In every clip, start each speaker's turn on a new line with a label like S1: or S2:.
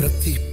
S1: para ti,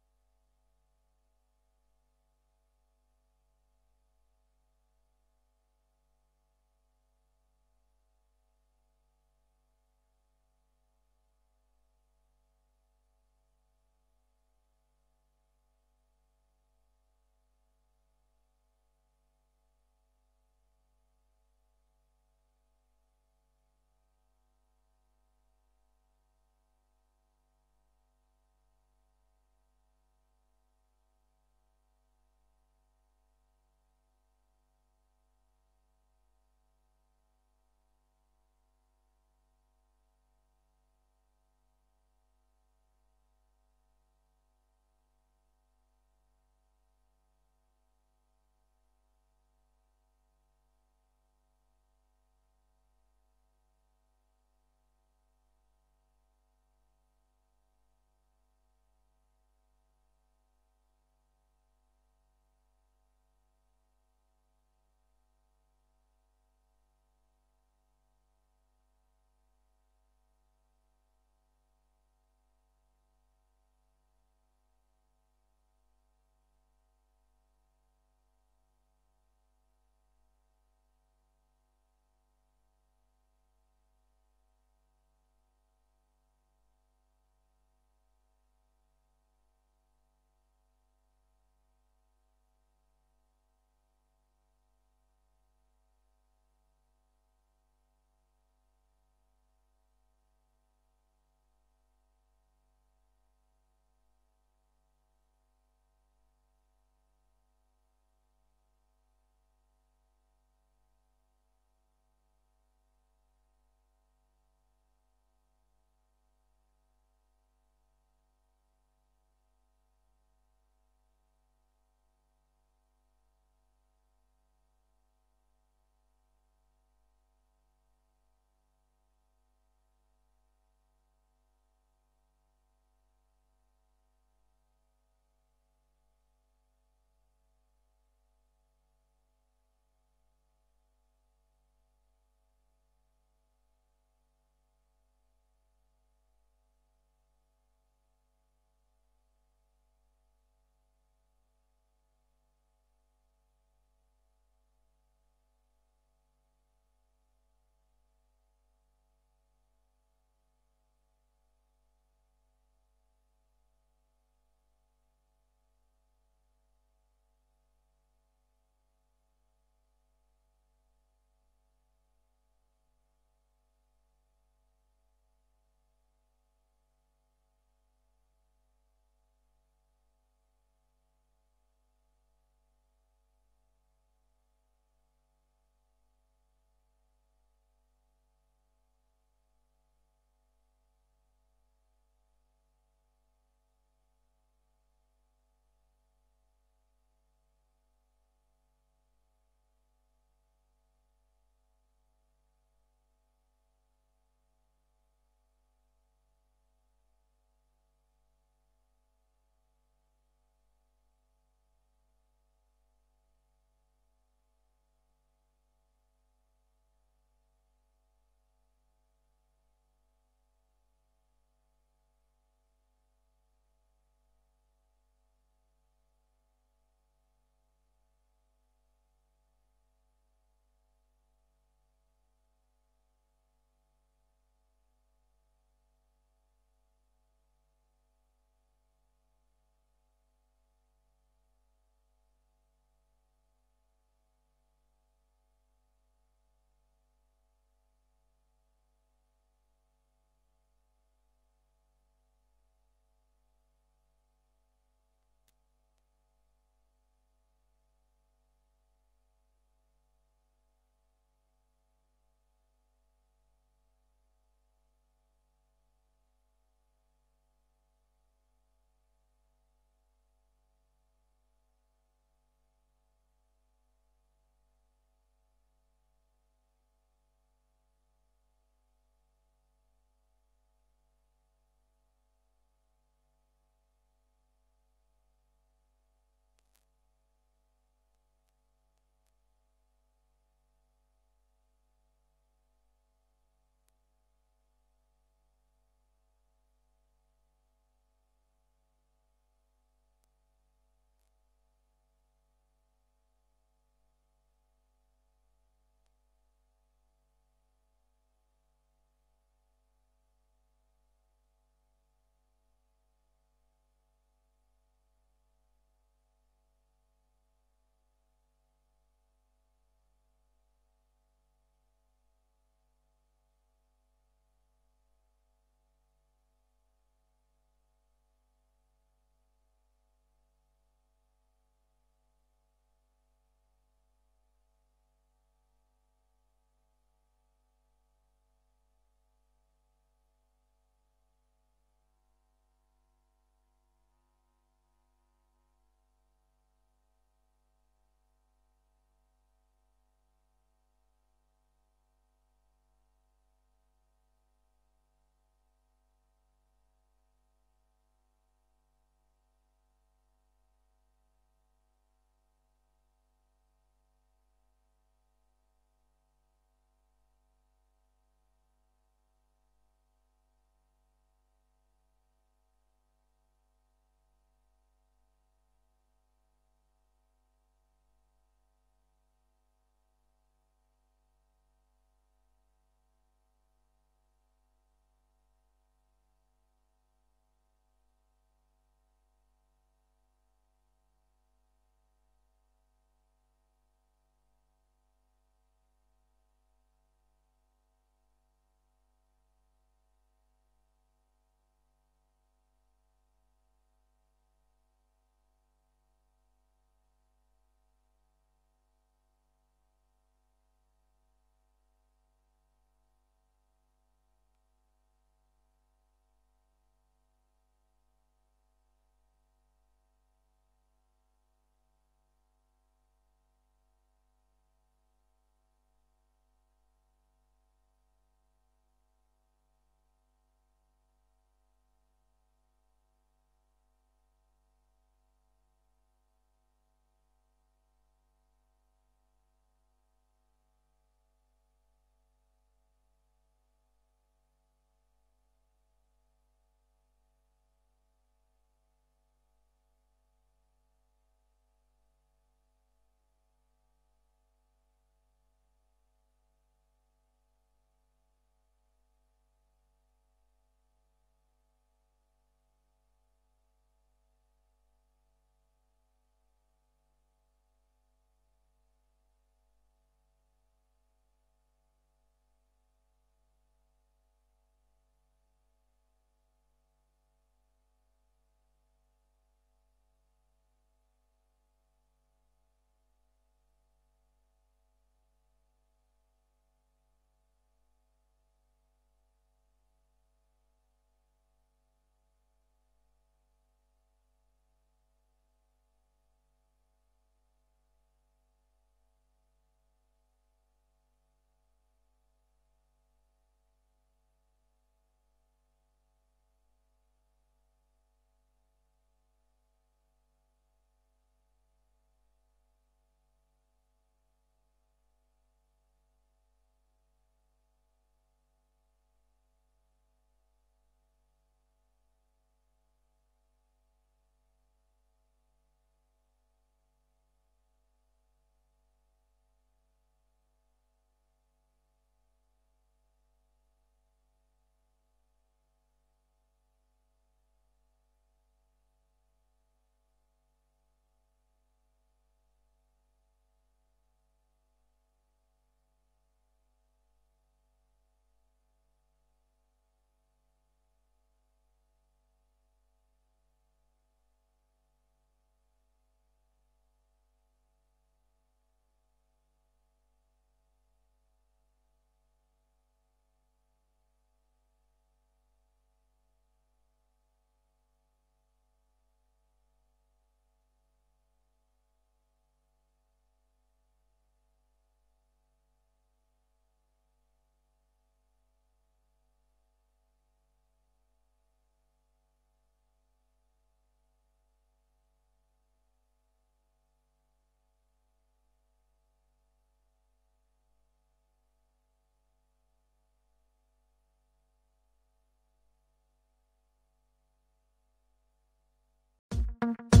S1: thank you